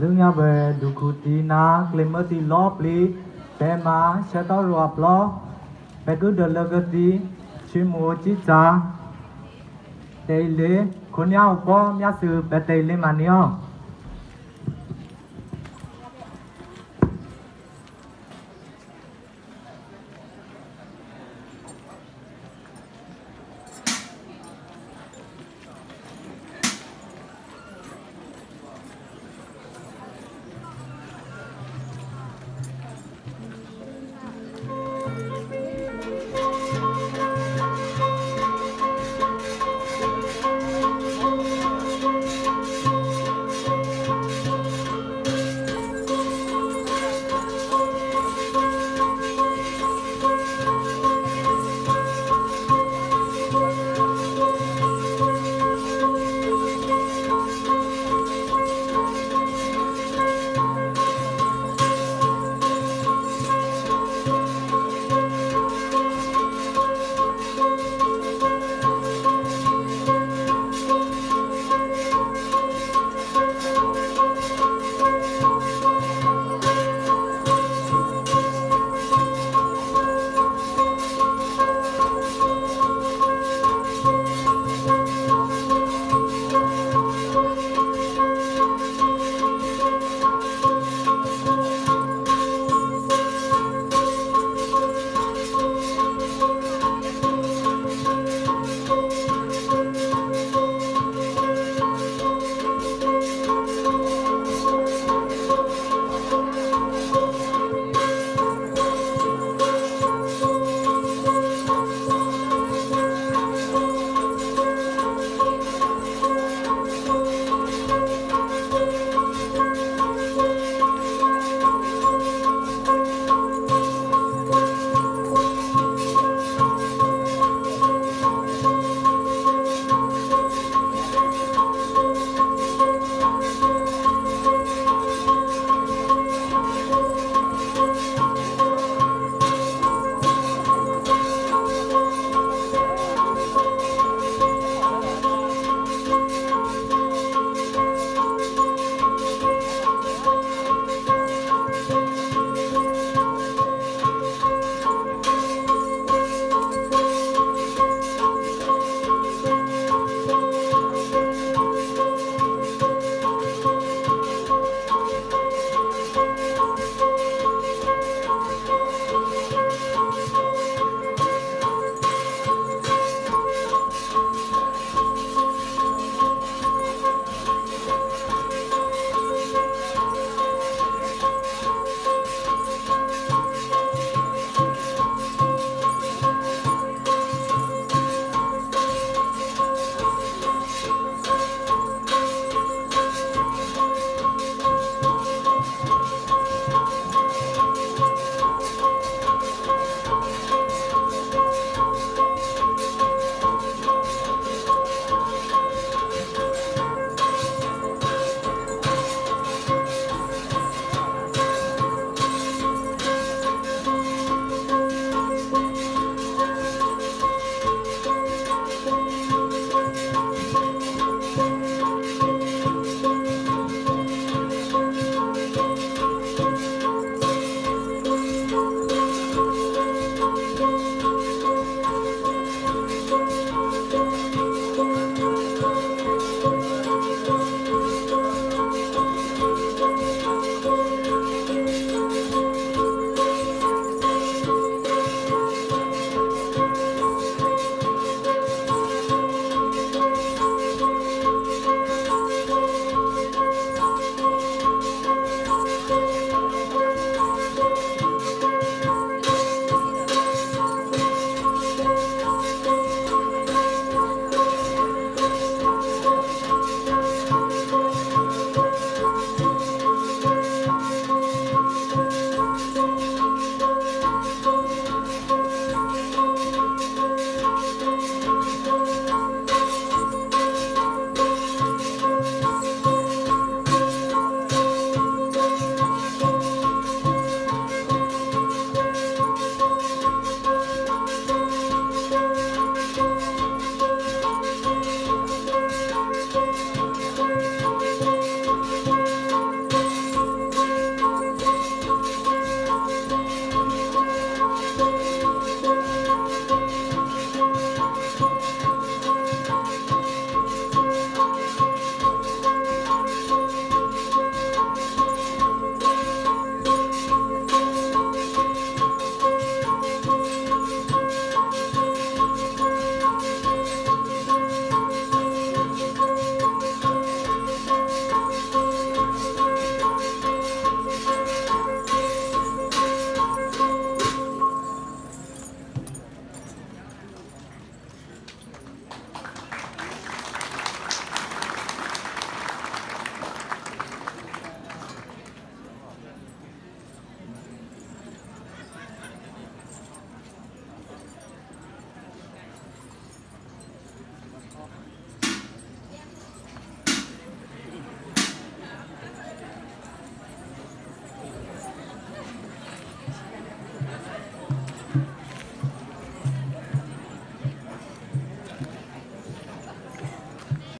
လူညာပဲဒုခုတီနာကလမတီလောပလီဘဲမာရှက်တော်ရောဘလောဘက်တုဒလကတီချီမိုချီစာတေလေခွန်ယောပေါ်မြတ်စုဘတေလေမနီယော